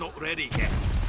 not ready yet.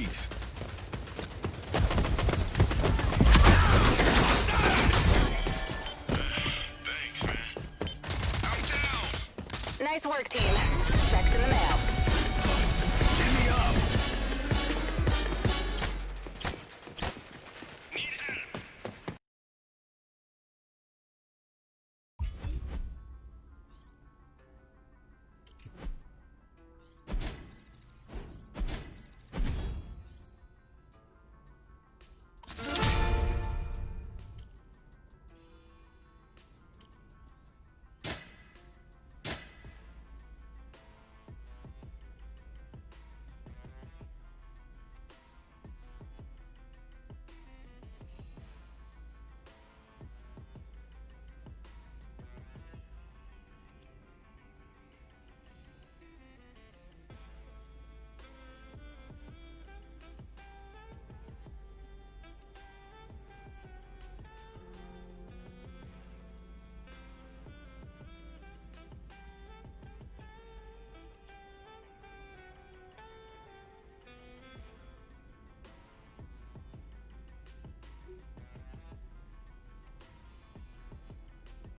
Thanks, man. I'm down. Nice work, team. Checks in the mail.